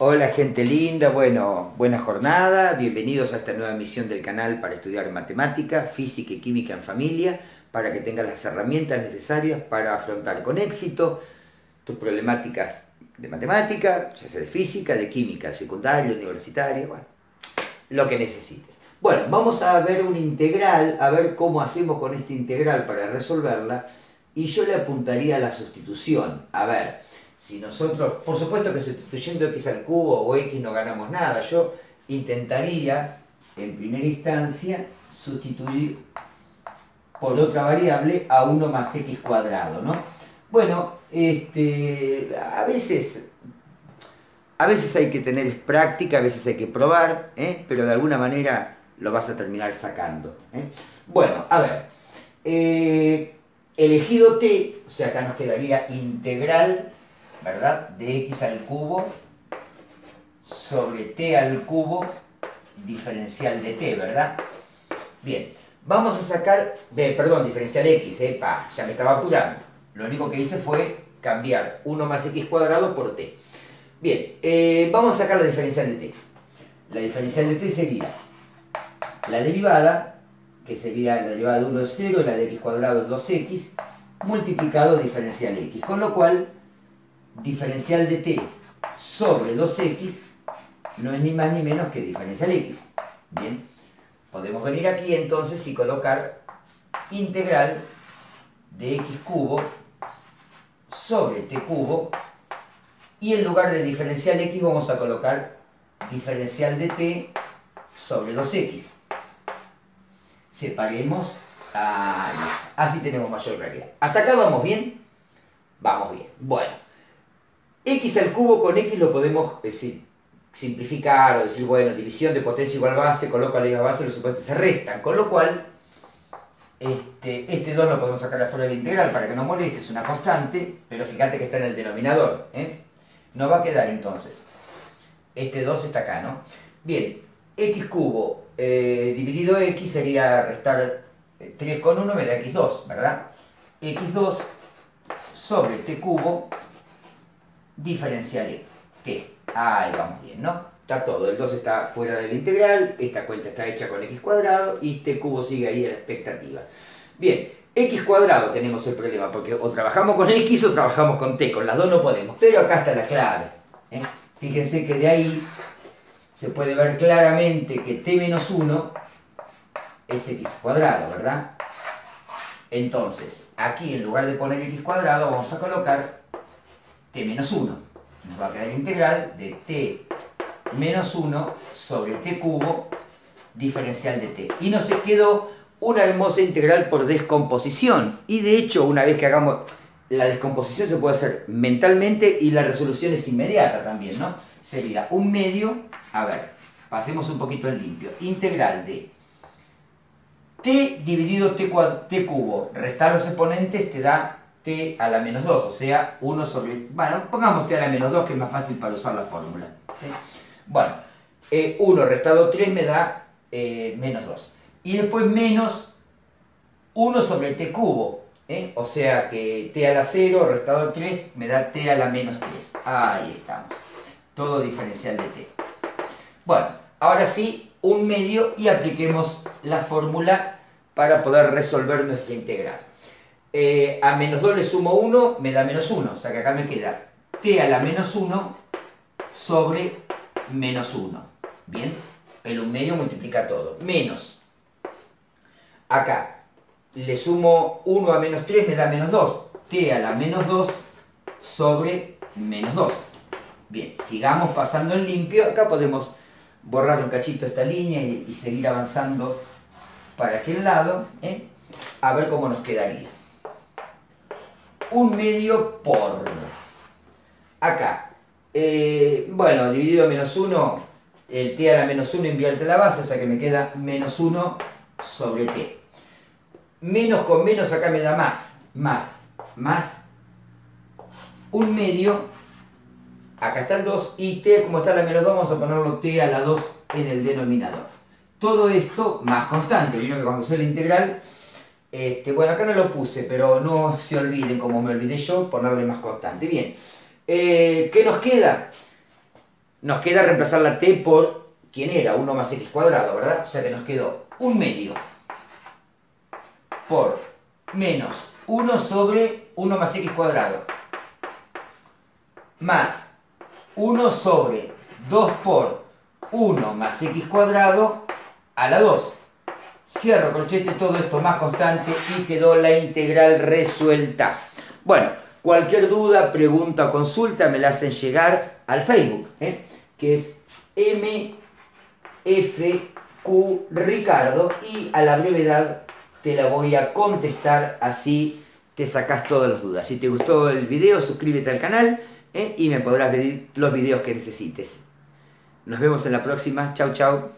Hola gente linda, bueno, buena jornada, bienvenidos a esta nueva emisión del canal para estudiar matemática, física y química en familia, para que tengas las herramientas necesarias para afrontar con éxito tus problemáticas de matemática, ya sea de física, de química, secundaria, universitaria, bueno, lo que necesites. Bueno, vamos a ver un integral, a ver cómo hacemos con este integral para resolverla, y yo le apuntaría a la sustitución, a ver, si nosotros, por supuesto que sustituyendo x al cubo o x no ganamos nada, yo intentaría en primera instancia sustituir por otra variable a 1 más x cuadrado, ¿no? Bueno, este, a veces a veces hay que tener práctica, a veces hay que probar, ¿eh? pero de alguna manera lo vas a terminar sacando. ¿eh? Bueno, a ver, eh, elegido t, o sea, acá nos quedaría integral ¿verdad? De x al cubo sobre t al cubo diferencial de t, ¿verdad? Bien, vamos a sacar, perdón, diferencial x, eh, ya me estaba apurando. Lo único que hice fue cambiar 1 más x cuadrado por t. Bien, eh, vamos a sacar la diferencial de t. La diferencial de t sería la derivada, que sería la derivada de 1 es 0, la de x cuadrado es 2x, multiplicado diferencial x. Con lo cual, diferencial de t sobre 2x no es ni más ni menos que diferencial x. Bien, podemos venir aquí entonces y colocar integral de x cubo sobre t cubo y en lugar de diferencial x vamos a colocar diferencial de t sobre 2x. Separemos, así tenemos mayor claridad. ¿Hasta acá vamos bien? Vamos bien. Bueno x al cubo con x lo podemos decir, simplificar o decir, bueno, división de potencia igual base, coloco la misma base, los supuestos se restan, con lo cual este, este 2 lo podemos sacar afuera de la integral para que no moleste, es una constante, pero fíjate que está en el denominador. ¿eh? No va a quedar entonces. Este 2 está acá, ¿no? Bien, x cubo eh, dividido x sería restar 3 eh, con 1 me da x2, ¿verdad? x2 sobre t cubo diferencial t. Ahí vamos bien, ¿no? Está todo, el 2 está fuera de la integral, esta cuenta está hecha con x cuadrado y este cubo sigue ahí a la expectativa. Bien, x cuadrado tenemos el problema, porque o trabajamos con x o trabajamos con t, con las dos no podemos, pero acá está la clave. ¿eh? Fíjense que de ahí se puede ver claramente que t menos 1 es x cuadrado, ¿verdad? Entonces, aquí en lugar de poner x cuadrado vamos a colocar t menos 1. Nos va a quedar integral de t menos 1 sobre t cubo diferencial de t. Y nos quedó una hermosa integral por descomposición. Y de hecho, una vez que hagamos la descomposición se puede hacer mentalmente y la resolución es inmediata también, ¿no? Sería un medio, a ver, pasemos un poquito en limpio, integral de t dividido t, t cubo, restar los exponentes te da t a la menos 2, o sea, 1 sobre... Bueno, pongamos t a la menos 2, que es más fácil para usar la fórmula. Bueno, 1 eh, restado 3 me da eh, menos 2. Y después menos 1 sobre t cubo. ¿eh? O sea que t a la 0 restado 3 me da t a la menos 3. Ahí estamos. Todo diferencial de t. Bueno, ahora sí, un medio y apliquemos la fórmula para poder resolver nuestra integral. Eh, a menos 2 le sumo 1, me da menos 1. O sea que acá me queda t a la menos 1 sobre menos 1. Bien, el 1 medio multiplica todo. Menos. Acá le sumo 1 a menos 3, me da menos 2. t a la menos 2 sobre menos 2. Bien, sigamos pasando en limpio. Acá podemos borrar un cachito esta línea y, seguir avanzando para aquel lado. ¿eh? A ver cómo nos quedaría un medio por. Acá. Eh, bueno, dividido menos 1, el t a la menos 1 invierte la base, o sea que me queda menos 1 sobre t. Menos con menos acá me da más, más, más. Un medio, acá está el 2, y t como está la menos 2, vamos a ponerlo t a la 2 en el denominador. Todo esto más constante, vino que cuando sea la integral este, bueno, acá no lo puse, pero no se olviden, como me olvidé yo, ponerle más constante. Bien, eh, ¿qué nos queda? nos queda reemplazar la t por, ¿quién era? 1 más x cuadrado, ¿verdad? O sea que nos quedó un medio por menos 1 sobre 1 más x cuadrado más 1 sobre 2 por 1 más x cuadrado a la 2. Cierro corchete todo esto más constante y quedó la integral resuelta. Bueno, cualquier duda, pregunta consulta me la hacen llegar al Facebook, ¿eh? que es MFQ Ricardo y a la brevedad te la voy a contestar así te sacas todas las dudas. Si te gustó el video, suscríbete al canal ¿eh? y me podrás pedir los videos que necesites. Nos vemos en la próxima. Chau, chau.